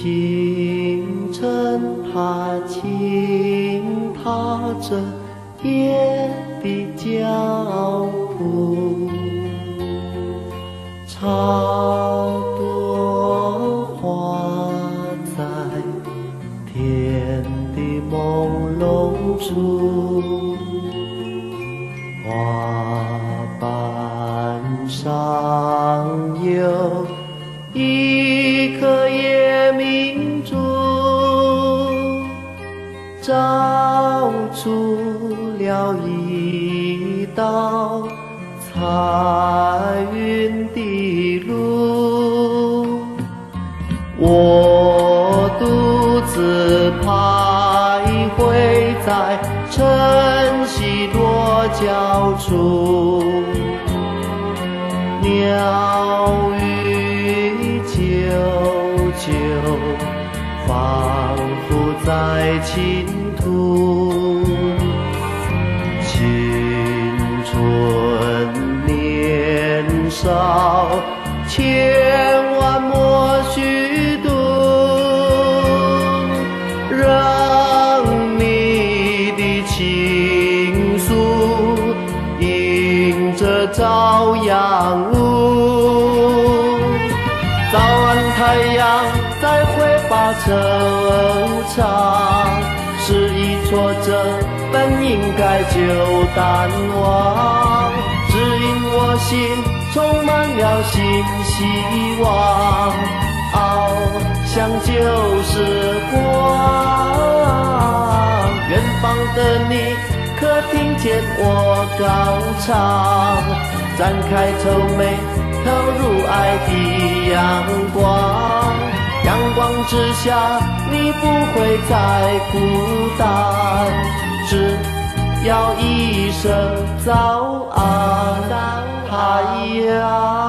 清晨踏青，踏着夜的脚步，插朵花在天的朦胧处，花瓣上有一颗明珠，照出了一道彩云的路。我独自徘徊在晨曦落脚处，鸟倾吐。青春年少，千万莫虚度，让你的情书迎着朝阳雾。早安太阳，惆怅，是一挫折，本应该就淡忘，只因我心充满了新希望，翱翔就是光。远方的你，可听见我高唱？展开愁眉，投入爱的阳光。阳光之下，你不会再孤单，只要一声早安，太阳。